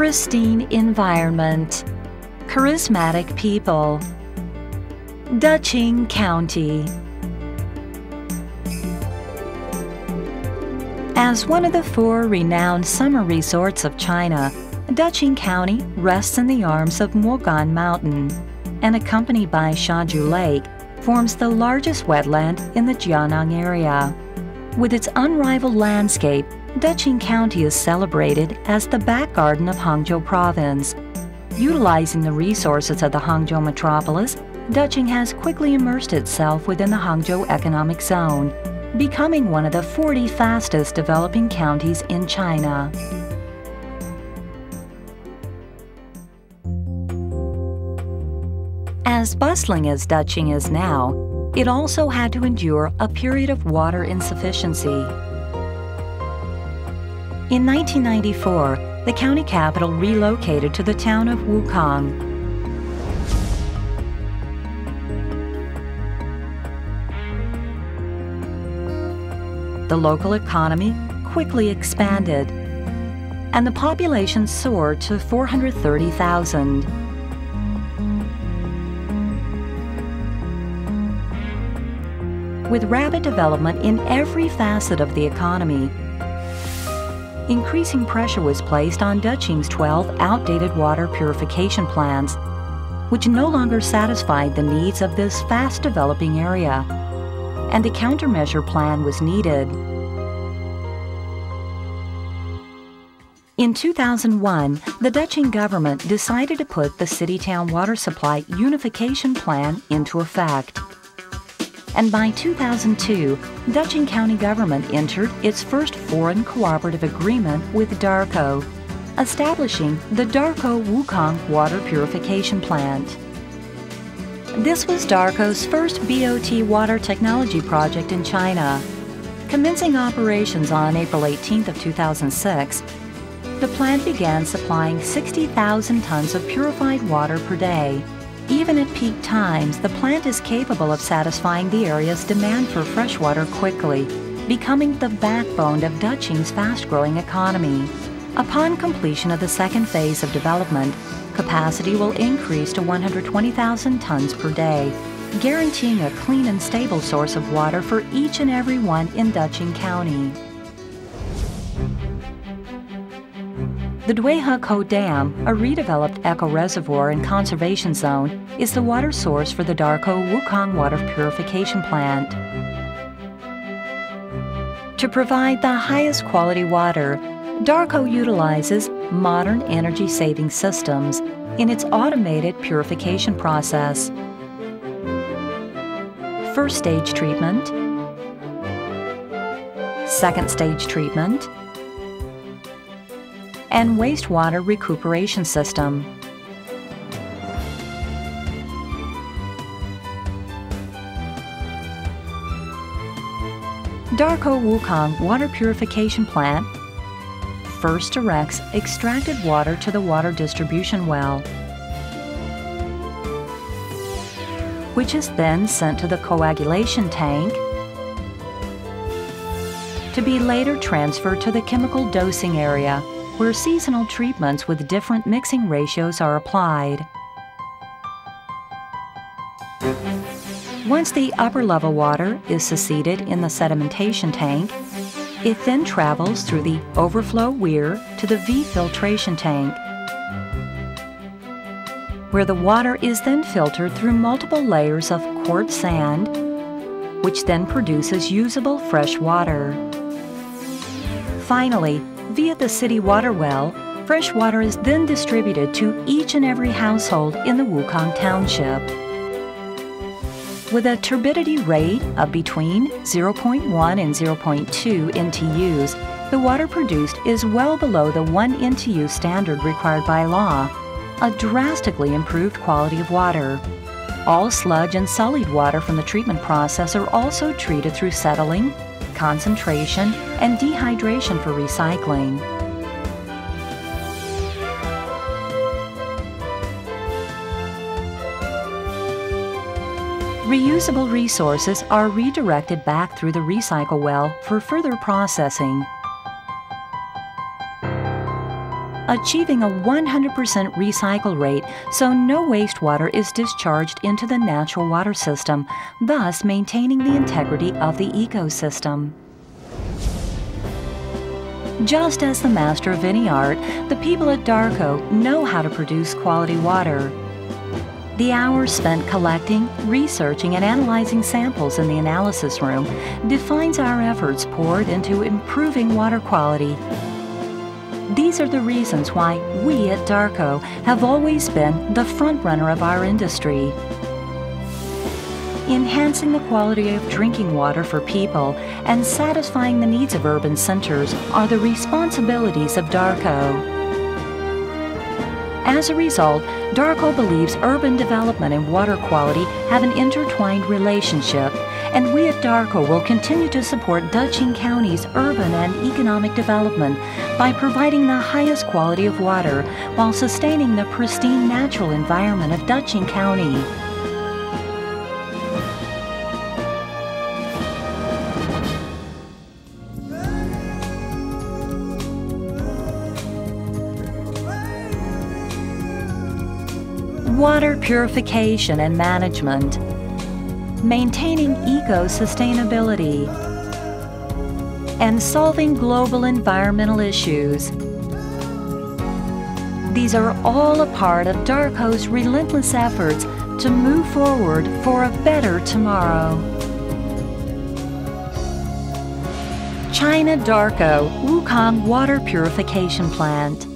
pristine environment, charismatic people. Deqing County. As one of the four renowned summer resorts of China, Deqing County rests in the arms of Mogan Mountain and accompanied by Xiazhu Lake, forms the largest wetland in the Jiangnan area. With its unrivaled landscape, Deqing County is celebrated as the back garden of Hangzhou Province. Utilizing the resources of the Hangzhou metropolis, Deqing has quickly immersed itself within the Hangzhou Economic Zone, becoming one of the 40 fastest developing counties in China. As bustling as Deqing is now, it also had to endure a period of water insufficiency. In 1994, the county capital relocated to the town of Wukang. The local economy quickly expanded, and the population soared to 430,000. with rapid development in every facet of the economy. Increasing pressure was placed on Deqing's 12 outdated water purification plants, which no longer satisfied the needs of this fast developing area, and a countermeasure plan was needed. In 2001, the Deqing government decided to put the city town water supply unification plan into effect and by 2002, Deqing County government entered its first foreign cooperative agreement with DARCO, establishing the DARCO Wukang Water Purification Plant. This was DARCO's first BOT water technology project in China. Commencing operations on April 18th of 2006, the plant began supplying 60,000 tons of purified water per day even at peak times, the plant is capable of satisfying the area's demand for fresh water quickly, becoming the backbone of Deqing's fast-growing economy. Upon completion of the second phase of development, capacity will increase to 120,000 tons per day, guaranteeing a clean and stable source of water for each and every one in Deqing County. The Duihekou Dam, a redeveloped eco reservoir and conservation zone, is the water source for the Darco Wukang Water Purification Plant. To provide the highest quality water, Darco utilizes modern energy saving systems in its automated purification process. First stage treatment, second stage treatment, and wastewater recuperation system. Darco Wukang Water Purification Plant first directs extracted water to the water distribution well, which is then sent to the coagulation tank to be later transferred to the chemical dosing area where seasonal treatments with different mixing ratios are applied. Once the upper level water is succeeded in the sedimentation tank, it then travels through the overflow weir to the V filtration tank, where the water is then filtered through multiple layers of quartz sand, which then produces usable fresh water. Finally, Via the city water well, fresh water is then distributed to each and every household in the Wukang Township. With a turbidity rate of between 0.1 and 0.2 NTUs, the water produced is well below the 1 NTU standard required by law, a drastically improved quality of water. All sludge and sullied water from the treatment process are also treated through settling, concentration, and dehydration for recycling. Reusable resources are redirected back through the recycle well for further processing. Achieving a 100% recycle rate so no wastewater is discharged into the natural water system, thus maintaining the integrity of the ecosystem. Just as the master of any art, the people at Darco know how to produce quality water. The hours spent collecting, researching, and analyzing samples in the analysis room defines our efforts poured into improving water quality. These are the reasons why we at Darco have always been the frontrunner of our industry. Enhancing the quality of drinking water for people and satisfying the needs of urban centers are the responsibilities of Darco. As a result, Darco believes urban development and water quality have an intertwined relationship, and we at Darco will continue to support Deqing County's urban and economic development by providing the highest quality of water while sustaining the pristine natural environment of Deqing County. water purification and management, maintaining eco-sustainability, and solving global environmental issues. These are all a part of Darco's relentless efforts to move forward for a better tomorrow. China Darco Wukang Water Purification Plant